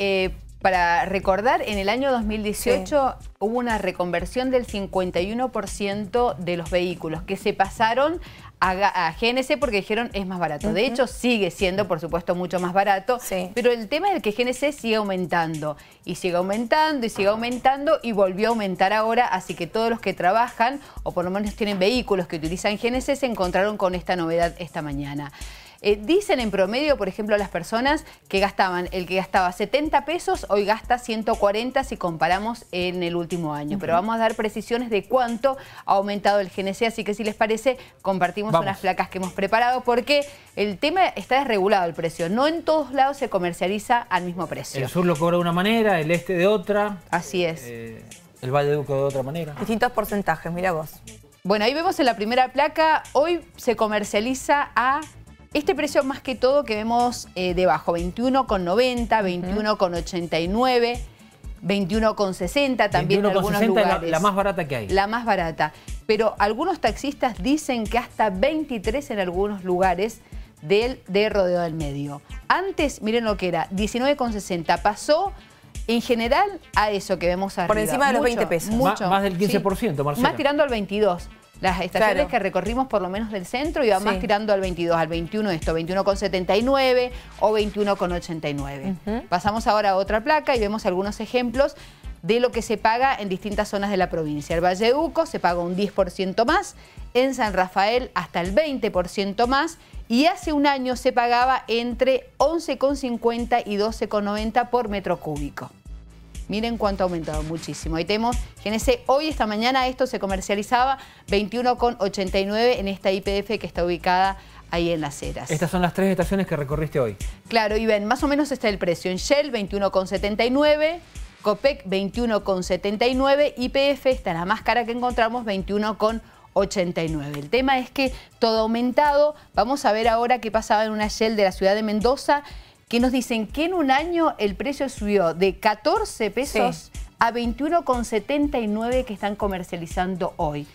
eh, para recordar, en el año 2018 hubo una reconversión del 51% de los vehículos que se pasaron a, GNC porque dijeron es más barato. De hecho, sigue siendo, por supuesto, mucho más barato. Pero el tema es que GNC sigue aumentando. Y sigue aumentando y sigue aumentando y volvió a aumentar ahora. Así que todos los que trabajan o por lo menos tienen vehículos que utilizan GNC se encontraron con esta novedad esta mañana. Eh, dicen en promedio, por ejemplo, las personas que gastaban, el que gastaba 70 pesos, hoy gasta 140 si comparamos en el último año. Pero vamos a dar precisiones de cuánto ha aumentado el GNC, así que si les parece, compartimos unas placas que hemos preparado porque el tema está desregulado el precio. No en todos lados se comercializa al mismo precio. El sur lo cobra de una manera, el este de otra. Así es. Eh, el Valle de Duco de otra manera. Distintos porcentajes, mira vos. Bueno, ahí vemos en la primera placa, hoy se comercializa a este precio más que todo que vemos eh, debajo, 21,90, 21,89, 21,60 también en algunos lugares. La, la más barata que hay. La más barata. Pero algunos taxistas dicen que hasta 23 en algunos lugares del, de Rodeo del Medio. Antes, miren lo que era, 19,60. Pasó en general a eso que vemos arriba. Por encima de los 20 pesos. Mucho, más, del 15%, Marcela. Más tirando al 22. Las estaciones que recorrimos por lo menos del centro iban más tirando al 22, al 21 esto, 21,79 o 21,89. Pasamos ahora a otra placa y vemos algunos ejemplos de lo que se paga en distintas zonas de la provincia. El Valle de Uco se paga un 10% más, en San Rafael hasta el 20% más y hace un año se pagaba entre 11,50 y 12,90 por metro cúbico. Miren cuánto ha aumentado, muchísimo. Ahí tenemos, GNC, hoy, esta mañana, esto se comercializaba 21,89 en esta IPF que está ubicada ahí en Las Heras. Estas son las tres estaciones que recorriste hoy. Claro, y ven, más o menos está el precio. En Shell, 21,79, Copec, 21,79, IPF, esta es la más cara que encontramos, 21,89. El tema es que todo ha aumentado. Vamos a ver ahora qué pasaba en una Shell de la ciudad de Mendoza que nos dicen que en un año el precio subió de 14 pesos a 21,79 que están comercializando hoy.